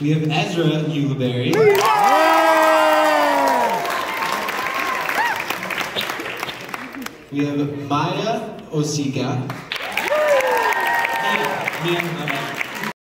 We have Ezra Ulibarri. We have Maya Osika. Mia, Mia.